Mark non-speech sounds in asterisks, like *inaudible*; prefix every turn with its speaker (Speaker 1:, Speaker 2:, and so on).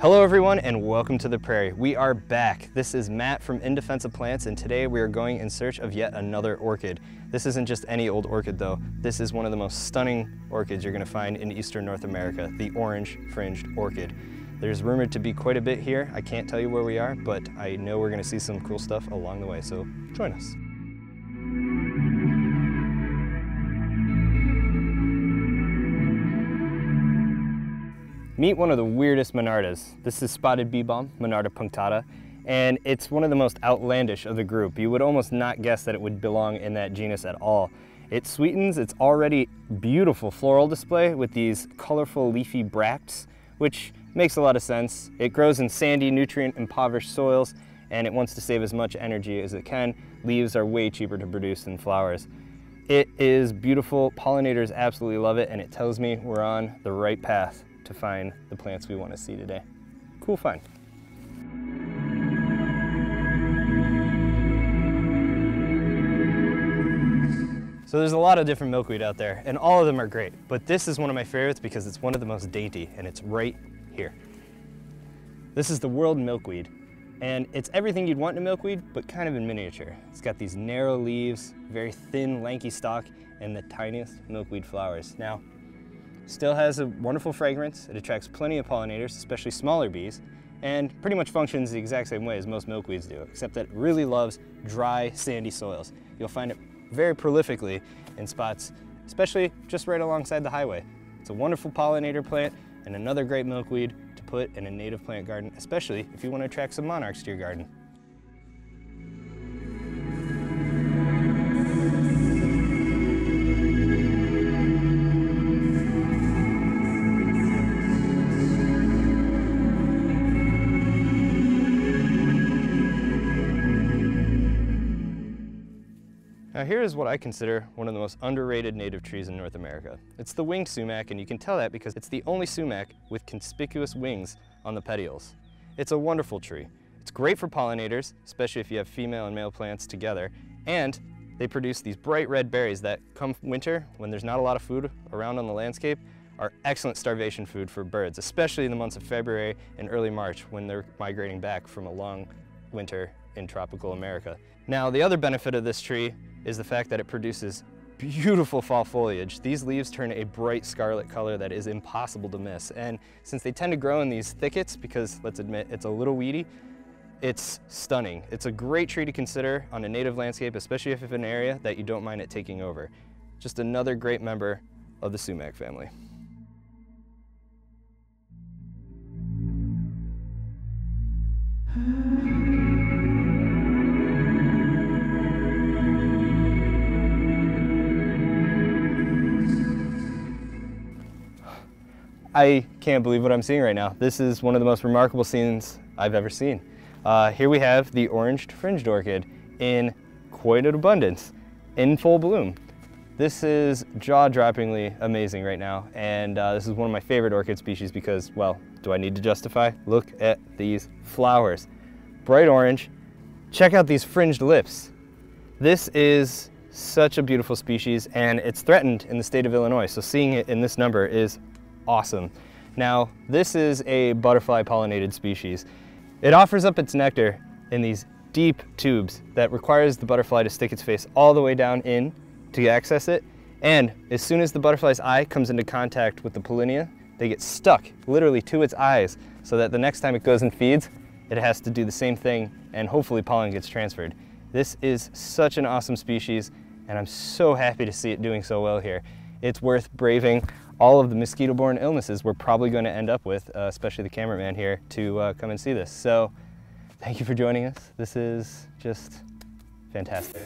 Speaker 1: Hello everyone and welcome to the prairie. We are back. This is Matt from In Defense of Plants and today we are going in search of yet another orchid. This isn't just any old orchid though. This is one of the most stunning orchids you're gonna find in Eastern North America, the orange fringed orchid. There's rumored to be quite a bit here. I can't tell you where we are, but I know we're gonna see some cool stuff along the way, so join us. Meet one of the weirdest Monardas. This is spotted bee balm, Monarda punctata, and it's one of the most outlandish of the group. You would almost not guess that it would belong in that genus at all. It sweetens its already beautiful floral display with these colorful leafy bracts, which makes a lot of sense. It grows in sandy, nutrient impoverished soils, and it wants to save as much energy as it can. Leaves are way cheaper to produce than flowers. It is beautiful, pollinators absolutely love it, and it tells me we're on the right path to find the plants we want to see today. Cool find. So there's a lot of different milkweed out there and all of them are great, but this is one of my favorites because it's one of the most dainty and it's right here. This is the whorled milkweed and it's everything you'd want in a milkweed, but kind of in miniature. It's got these narrow leaves, very thin, lanky stalk, and the tiniest milkweed flowers. Now, Still has a wonderful fragrance. It attracts plenty of pollinators, especially smaller bees, and pretty much functions the exact same way as most milkweeds do, except that it really loves dry, sandy soils. You'll find it very prolifically in spots, especially just right alongside the highway. It's a wonderful pollinator plant and another great milkweed to put in a native plant garden, especially if you want to attract some monarchs to your garden. Here is what I consider one of the most underrated native trees in North America. It's the winged sumac and you can tell that because it's the only sumac with conspicuous wings on the petioles. It's a wonderful tree. It's great for pollinators, especially if you have female and male plants together, and they produce these bright red berries that come winter when there's not a lot of food around on the landscape are excellent starvation food for birds, especially in the months of February and early March when they're migrating back from a long winter in tropical America. Now, the other benefit of this tree is the fact that it produces beautiful fall foliage. These leaves turn a bright scarlet color that is impossible to miss. And since they tend to grow in these thickets, because let's admit it's a little weedy, it's stunning. It's a great tree to consider on a native landscape, especially if it's an area that you don't mind it taking over. Just another great member of the sumac family. *laughs* I can't believe what I'm seeing right now. This is one of the most remarkable scenes I've ever seen. Uh, here we have the orange fringed orchid in quite an abundance, in full bloom. This is jaw-droppingly amazing right now, and uh, this is one of my favorite orchid species because, well, do I need to justify? Look at these flowers. Bright orange. Check out these fringed lips. This is such a beautiful species, and it's threatened in the state of Illinois, so seeing it in this number is awesome. Now, this is a butterfly pollinated species. It offers up its nectar in these deep tubes that requires the butterfly to stick its face all the way down in to access it. And as soon as the butterfly's eye comes into contact with the pollinia, they get stuck literally to its eyes so that the next time it goes and feeds, it has to do the same thing and hopefully pollen gets transferred. This is such an awesome species and I'm so happy to see it doing so well here. It's worth braving all of the mosquito-borne illnesses we're probably going to end up with, uh, especially the cameraman here, to uh, come and see this. So thank you for joining us. This is just fantastic.